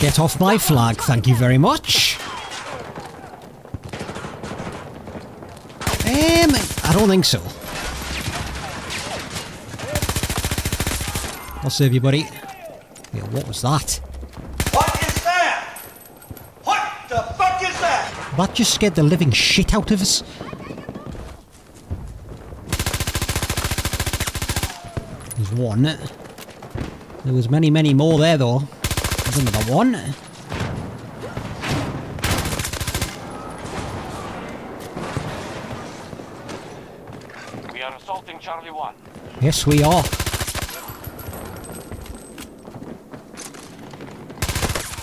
Get off my flag, thank you very much. Um, I don't think so. I'll save you, buddy. Yeah, what was that? What is that? What the fuck is that? That just scared the living shit out of us. There's one. There was many, many more there, though. There's another one. We are assaulting Charlie 1. Yes, we are.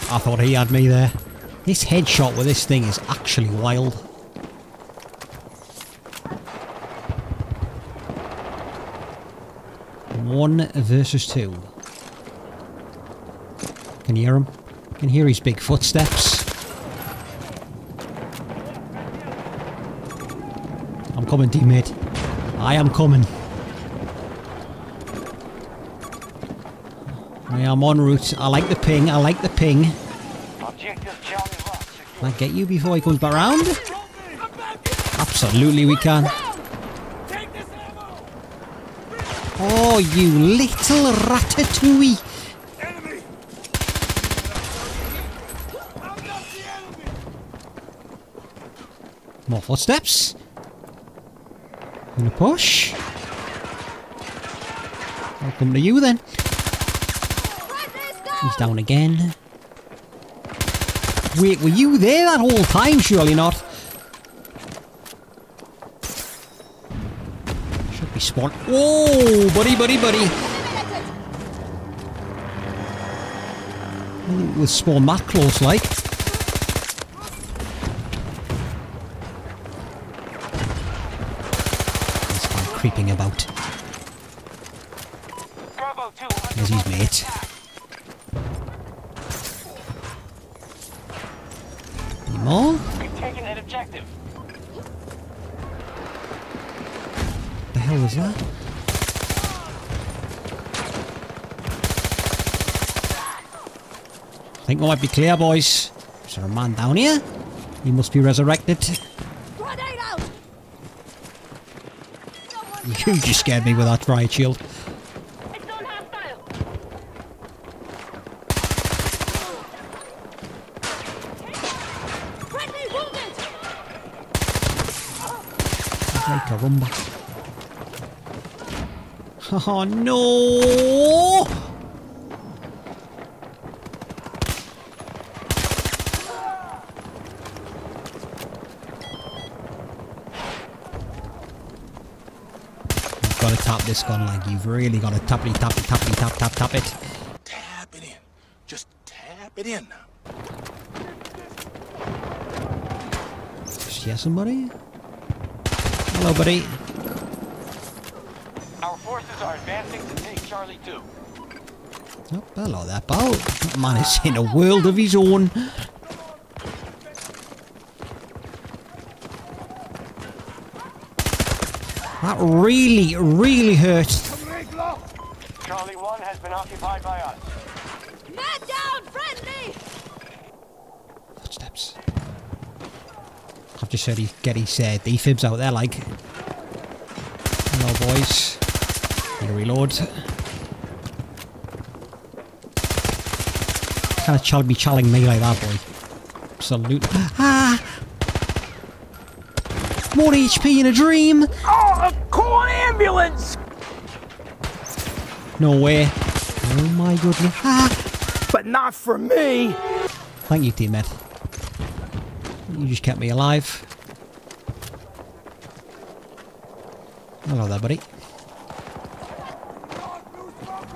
I thought he had me there. This headshot with this thing is actually wild. One versus two. Can hear him? Can hear his big footsteps. I'm coming, teammate. I am coming. I am en route. I like the ping. I like the ping. Objective Charlie 1. secure. Can I get you before he comes back round? Absolutely we can. Oh, you little ratatouille. More footsteps. Gonna push. I'll come to you then. He's down again. Wait, were you there that whole time? Surely not. Should be spawn. Oh, buddy, buddy, buddy. It was spawn that close, like. This guy creeping about. Bravo 2. There's his mate. Any more? Taken an objective. the hell was that? I think we might be clear, boys. Is there a man down here? He must be resurrected. Grenade out! You just scared me with that riot shield. Like a Roomba. Oh no! You've got to tap this gun like you've really got to tap it, tap it, tap it, tap, tap, tap it. Tap it in. Just tap it in. Is there somebody? Hello, buddy. Our forces are advancing to take Charlie 2. Oh, hello there, pal. That man is in a world of his own. That really, really hurt. Charlie 1 has been occupied by us. Man down! Friendly! Footsteps. I've just heard he get his uh, defibs out there, like. Hello, boys. Need to reload. Kind of chal be challing me like that, boy. Absolute. Ah! More HP in a dream! Oh, call an ambulance! No way. Oh my goodness. Ah! But not for me. Thank you, teammate. You just kept me alive. Hello there, buddy.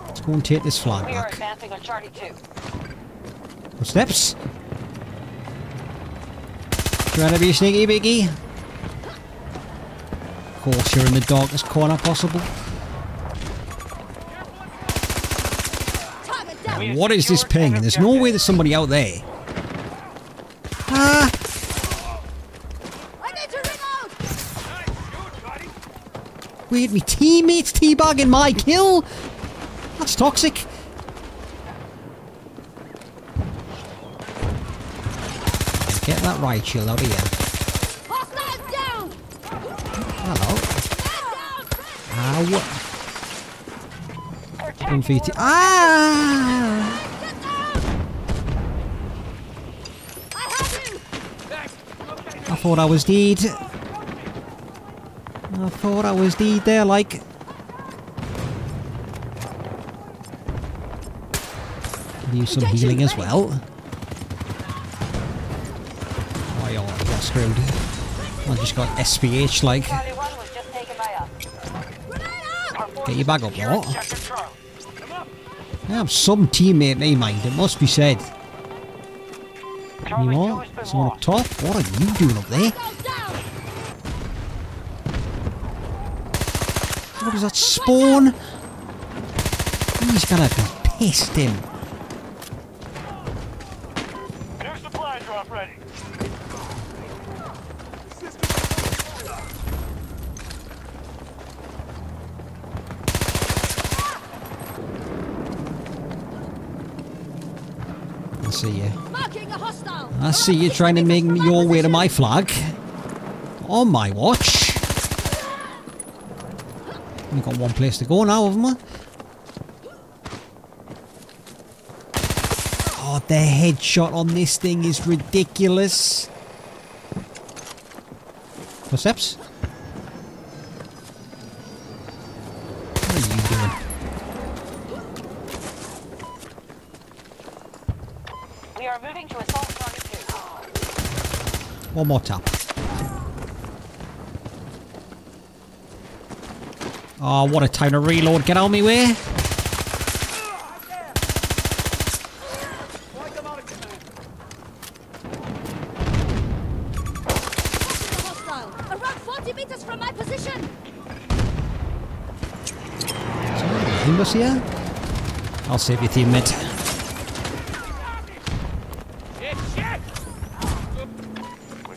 Let's go and take this flag We are back. advancing on Charlie 2. Footsteps. Trying to be sneaky biggy. Course, you're in the darkest corner possible. What is this ping? There's no way there's somebody out there. Ah! Wait, me teammates teabagging my kill? That's toxic. Get that right, out of here. Hello. Ow. Feet. Ah! I thought I was dead. I thought I was dead there, like. Use some healing as well. Oh, got screwed. I just got SPH, like. Charlie 1 was just taken by us. Grenade out! Get your bag up, what? Sector I'm some teammate, me mind, it must be said. 2 more? Someone up top? What are you doing up there? What does that spawn? He's gonna be pissed him. I see you. Marking a hostile! I see you trying to make your way to my flag. On my watch. We've got one place to go now, haven't we? Oh, the headshot on this thing is ridiculous. Footsteps? What are you doing? We are moving to assault target 2. One more tap. Oh, what a time to reload. Get out of my way. Hostile! Around 40 meters from my position! Behind us here? I'll save you, teammate.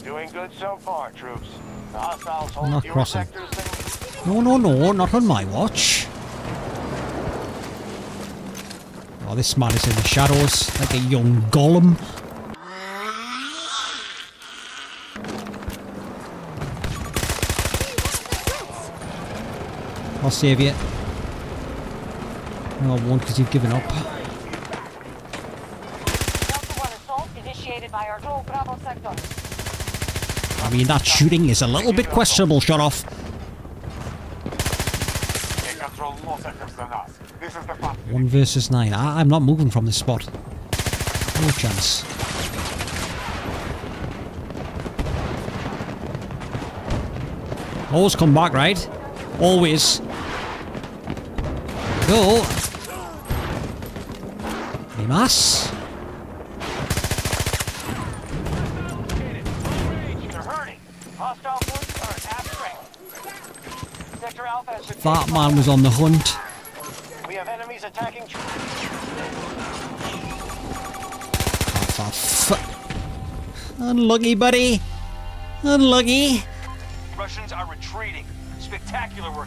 Doing good so far, troops. The hostiles hold not crossing. No, no, no, not on my watch. Oh, this man is in the shadows like a young Gollum. I'll save you. No, I won't because you've given up. Delta 1 assault initiated by our goal Bravo sector. I mean, that shooting is a little bit questionable, Shottoff. One versus nine. I I'm not moving from this spot. No chance. Always come back, right? Always. Go. Mimas. They're hurting. Hostile forces are at half strength. Sector Alpha has been That man was on the hunt. We have enemies attacking. For fu- Unlucky, buddy. Unlucky. Russians are retreating. Spectacular work